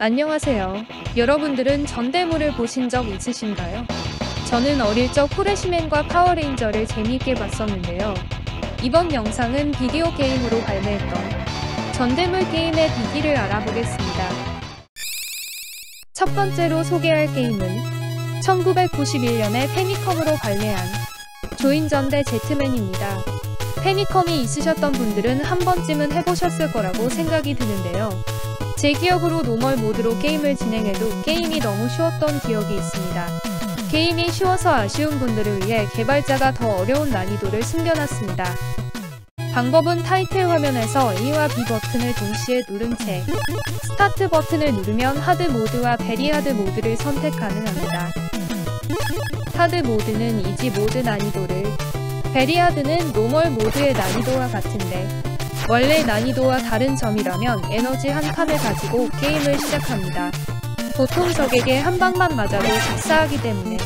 안녕하세요. 여러분들은 전대물을 보신 적 있으신가요? 저는 어릴 적 후레시맨과 파워레인저를 재미있게 봤었는데요. 이번 영상은 비디오 게임으로 발매했던 전대물 게임의 비기를 알아보겠습니다. 첫 번째로 소개할 게임은 1991년에 패미컴으로 발매한 조인전대 제트맨입니다. 패미컴이 있으셨던 분들은 한 번쯤은 해보셨을 거라고 생각이 드는데요. 제 기억으로 normal 모드로 게임을 진행해도 게임이 너무 쉬웠던 기억이 있습니다. 게임이 쉬워서 아쉬운 분들을 위해 개발자가 더 어려운 난이도를 숨겨놨습니다. 방법은 타이틀 화면에서 A와 B 버튼을 동시에 누른 채 스타트 버튼을 누르면 hard 모드와 very hard 모드를 선택 가능합니다. hard 모드는 easy 모드 난이도를 very hard는 normal 모드의 난이도와 같은데 원래 난이도와 다른 점이라면 에너지 한 칸을 가지고 게임을 시작합니다. 보통 적에게 한 방만 맞아도 즉사하기 때문에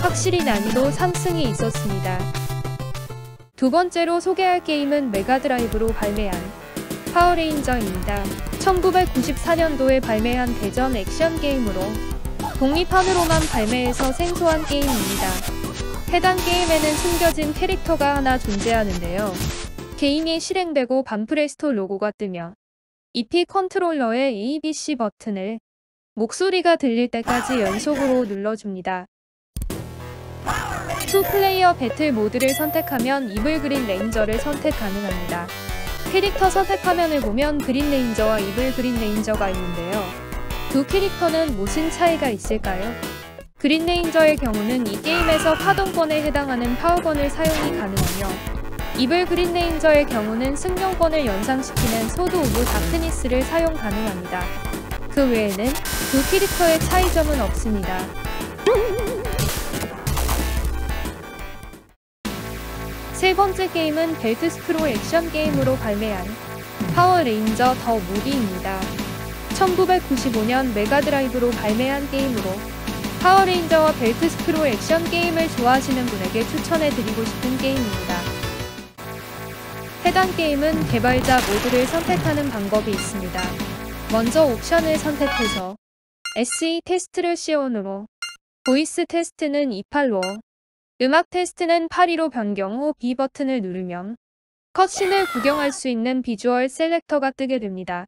확실히 난이도 상승이 있었습니다. 두 번째로 소개할 게임은 메가드라이브로 발매한 파워레인저입니다. 1994년도에 발매한 대전 액션 게임으로 북미판으로만 발매해서 생소한 게임입니다. 해당 게임에는 숨겨진 캐릭터가 하나 존재하는데요. 게임이 실행되고 반프레스토 로고가 뜨며 2P 컨트롤러의 ABC 버튼을 목소리가 들릴 때까지 연속으로 눌러줍니다. two player battle 모드를 선택하면 이블 그린 레인저를 선택 가능합니다. 캐릭터 선택 화면을 보면 그린 레인저와 이블 그린 레인저가 있는데요. 두 캐릭터는 무슨 차이가 있을까요? 그린 레인저의 경우는 이 게임에서 파동권에 해당하는 파워건을 사용이 가능하며 이블 그린 레인저의 경우는 승룡권을 연상시키는 Sword of Darkness를 사용 가능합니다. 그 외에는 두 캐릭터의 차이점은 없습니다. 세 번째 게임은 벨트 스크롤 액션 게임으로 발매한 파워레인저 더 무비입니다. 1995년 메가드라이브로 발매한 게임으로 파워레인저와 벨트 스크롤 액션 게임을 좋아하시는 분에게 추천해드리고 싶은 게임입니다. 해당 게임은 개발자 모드를 선택하는 방법이 있습니다. 먼저 옵션을 선택해서 SE 테스트를 C1으로 voice 테스트는 28로 음악 테스트는 8위로 변경 후 B 버튼을 누르면 컷신을 구경할 수 있는 visual selector가 뜨게 됩니다.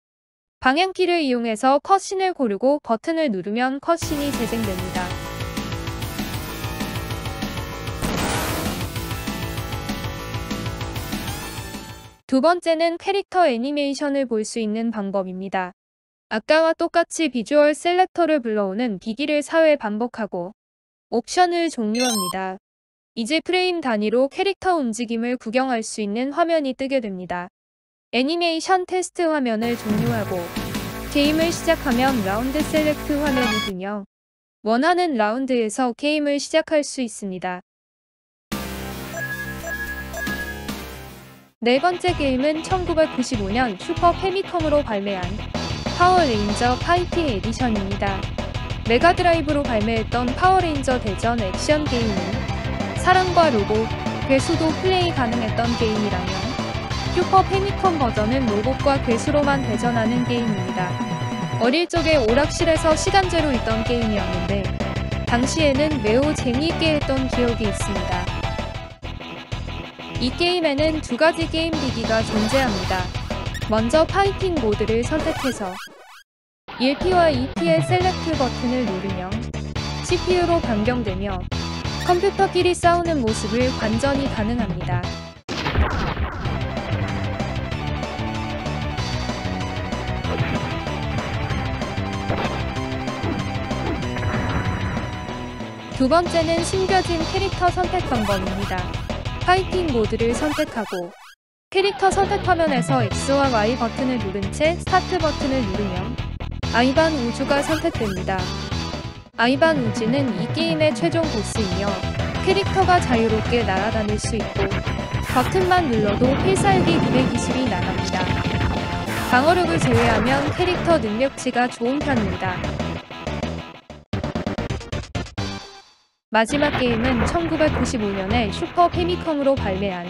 방향키를 이용해서 컷신을 고르고 버튼을 누르면 컷신이 재생됩니다. 두 번째는 캐릭터 애니메이션을 볼 수 있는 방법입니다. 아까와 똑같이 visual selector를 불러오는 비기를 4회 반복하고 옵션을 종료합니다. 이제 프레임 단위로 캐릭터 움직임을 구경할 수 있는 화면이 뜨게 됩니다. 애니메이션 테스트 화면을 종료하고 게임을 시작하면 라운드 select 화면이 뜨며 원하는 라운드에서 게임을 시작할 수 있습니다. 네 번째 게임은 1995년 슈퍼 패미컴으로 발매한 파워레인저 파이팅 에디션입니다. 메가드라이브로 발매했던 파워레인저 대전 액션 게임은 사람과 로봇, 괴수도 플레이 가능했던 게임이라면 슈퍼 패미컴 버전은 로봇과 괴수로만 대전하는 게임입니다. 어릴 적에 오락실에서 시간제로 있던 게임이었는데 당시에는 매우 재미있게 했던 기억이 있습니다. 이 게임에는 두 가지 게임 비기가 존재합니다. 먼저 파이팅 모드를 선택해서 1P와 2P의 select 버튼을 누르면 CPU로 변경되며 컴퓨터끼리 싸우는 모습을 관전이 가능합니다. 두 번째는 숨겨진 캐릭터 선택 방법입니다. 파이팅 모드를 선택하고 캐릭터 선택 화면에서 X와 Y 버튼을 누른 채 스타트 버튼을 누르면 아이반 우즈가 선택됩니다. 아이반 우즈는 이 게임의 최종 보스이며 캐릭터가 자유롭게 날아다닐 수 있고 버튼만 눌러도 필살기 급의 기술이 나갑니다. 방어력을 제외하면 캐릭터 능력치가 좋은 편입니다. 마지막 게임은 1995년에 슈퍼 패미컴으로 발매한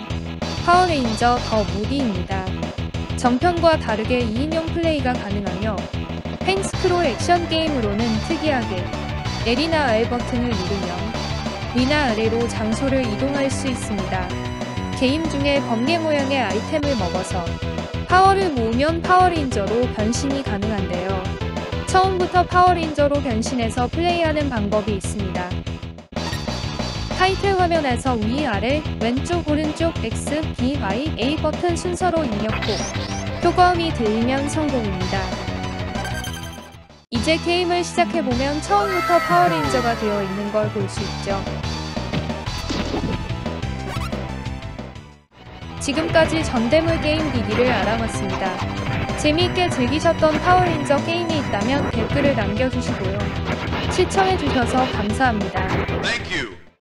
파워레인저 The Movie입니다. 전편과 다르게 2인용 플레이가 가능하며 횡스크롤 액션 게임으로는 특이하게 L이나 R 버튼을 누르면 위나 아래로 장소를 이동할 수 있습니다. 게임 중에 번개 모양의 아이템을 먹어서 파워를 모으면 파워레인저로 변신이 가능한데요. 처음부터 파워레인저로 변신해서 플레이하는 방법이 있습니다. 타이틀 화면 에서 위, 아래, 왼쪽, 오른쪽, X, B, Y, A 버튼 순서로 입력 후 효과음이 들리면 성공입니다. 이제 게임을 시작해보면 처음부터 파워레인저가 되어 있는 걸 볼 수 있죠. 지금까지 전대물 게임 비기를 알아봤습니다. 재미있게 즐기셨던 파워레인저 게임이 있다면 댓글을 남겨주시고요. 시청해주셔서 감사합니다.